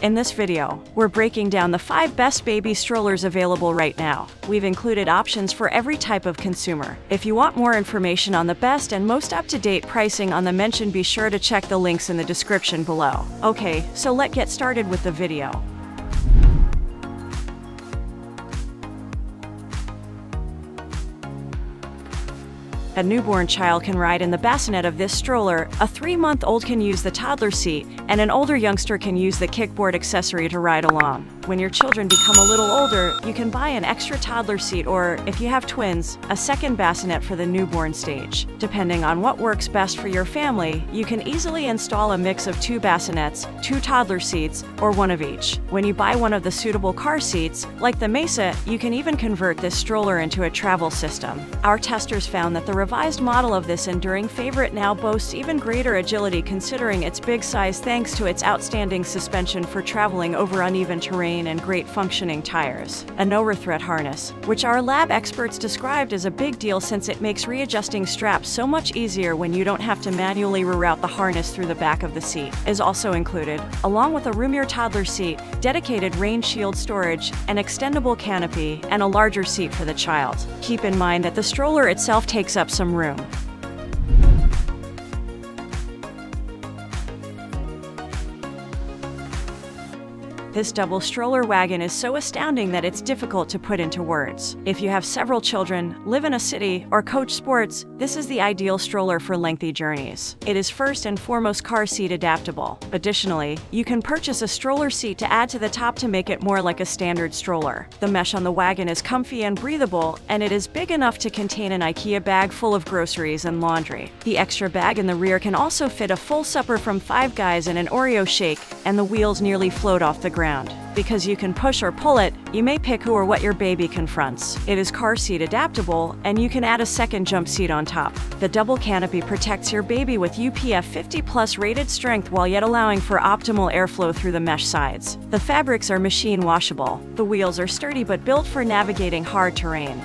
In this video, we're breaking down the five best baby strollers available right now. We've included options for every type of consumer. If you want more information on the best and most up-to-date pricing on the mention, be sure to check the links in the description below. Okay, so let's get started with the video. A newborn child can ride in the bassinet of this stroller, a three month old can use the toddler seat, and an older youngster can use the kickboard accessory to ride along. When your children become a little older, you can buy an extra toddler seat or, if you have twins, a second bassinet for the newborn stage. Depending on what works best for your family, you can easily install a mix of two bassinets, two toddler seats, or one of each. When you buy one of the suitable car seats, like the Mesa, you can even convert this stroller into a travel system. Our testers found that the revised model of this enduring favorite now boasts even greater agility considering its big size thanks to its outstanding suspension for traveling over uneven terrain and great functioning tires. A no-rethread harness, which our lab experts described as a big deal since it makes readjusting straps so much easier when you don't have to manually reroute the harness through the back of the seat, is also included, along with a roomier toddler seat, dedicated rain shield storage, an extendable canopy, and a larger seat for the child. Keep in mind that the stroller itself takes up some room. This double stroller wagon is so astounding that it's difficult to put into words. If you have several children, live in a city, or coach sports, this is the ideal stroller for lengthy journeys. It is first and foremost car seat adaptable. Additionally, you can purchase a stroller seat to add to the top to make it more like a standard stroller. The mesh on the wagon is comfy and breathable, and it is big enough to contain an IKEA bag full of groceries and laundry. The extra bag in the rear can also fit a full supper from Five Guys and an Oreo shake, and the wheels nearly float off the ground. Because you can push or pull it, you may pick who or what your baby confronts. It is car seat adaptable, and you can add a second jump seat on top. The double canopy protects your baby with UPF 50 plus rated strength while yet allowing for optimal airflow through the mesh sides. The fabrics are machine washable. The wheels are sturdy but built for navigating hard terrain.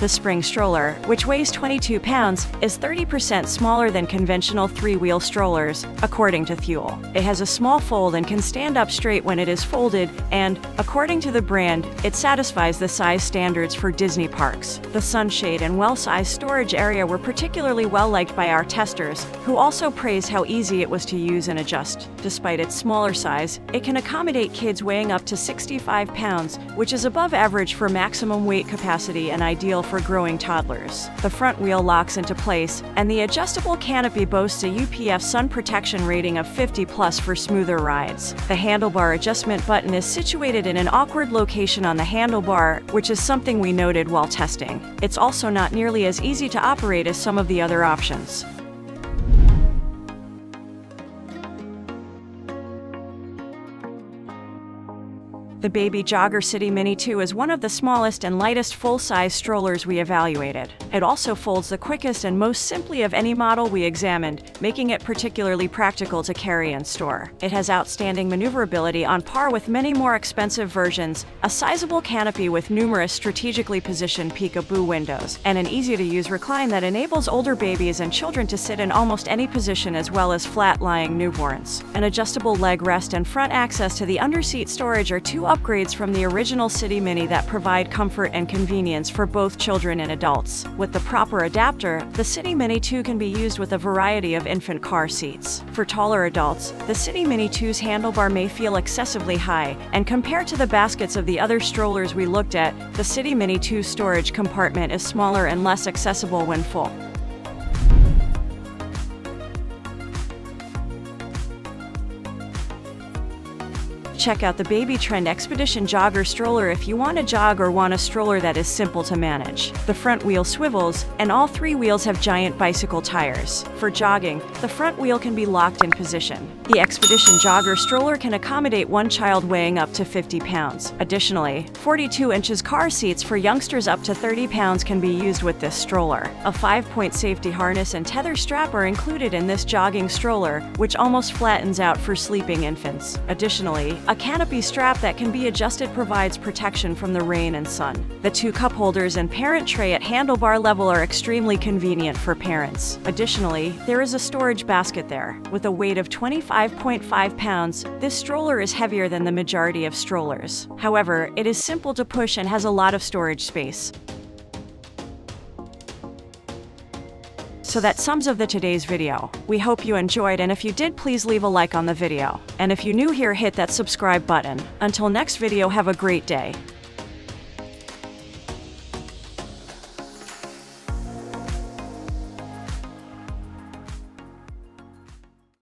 The Spring stroller, which weighs 22 pounds, is 30% smaller than conventional three-wheel strollers, according to Thule. It has a small fold and can stand up straight when it is folded, and, according to the brand, it satisfies the size standards for Disney parks. The sunshade and well-sized storage area were particularly well-liked by our testers, who also praised how easy it was to use and adjust. Despite its smaller size, it can accommodate kids weighing up to 65 pounds, which is above average for maximum weight capacity and ideal for growing toddlers. The front wheel locks into place, and the adjustable canopy boasts a UPF sun protection rating of 50 plus for smoother rides. The handlebar adjustment button is situated in an awkward location on the handlebar, which is something we noted while testing. It's also not nearly as easy to operate as some of the other options. The Baby Jogger City Mini 2 is one of the smallest and lightest full-size strollers we evaluated. It also folds the quickest and most simply of any model we examined, making it particularly practical to carry and store. It has outstanding maneuverability on par with many more expensive versions, a sizable canopy with numerous strategically positioned peekaboo windows, and an easy-to-use recline that enables older babies and children to sit in almost any position as well as flat-lying newborns. An adjustable leg rest and front access to the underseat storage are two upgrades from the original City Mini that provide comfort and convenience for both children and adults. With the proper adapter, the City Mini 2 can be used with a variety of infant car seats. For taller adults, the City Mini 2's handlebar may feel excessively high, and compared to the baskets of the other strollers we looked at, the City Mini 2 storage compartment is smaller and less accessible when full. Check out the Baby Trend Expedition Jogger stroller if you want to jog or want a stroller that is simple to manage. The front wheel swivels, and all three wheels have giant bicycle tires. For jogging, the front wheel can be locked in position. The Expedition Jogger stroller can accommodate one child weighing up to 50 pounds. Additionally, 42 inches car seats for youngsters up to 30 pounds can be used with this stroller. A five-point safety harness and tether strap are included in this jogging stroller, which almost flattens out for sleeping infants. Additionally, A canopy strap that can be adjusted provides protection from the rain and sun. The two cup holders and parent tray at handlebar level are extremely convenient for parents. Additionally, there is a storage basket there. With a weight of 25.5 pounds, this stroller is heavier than the majority of strollers. However, it is simple to push and has a lot of storage space. So that sums of the today's video. We hope you enjoyed and if you did please leave a like on the video. And if you're new here hit that subscribe button. Until next video have a great day.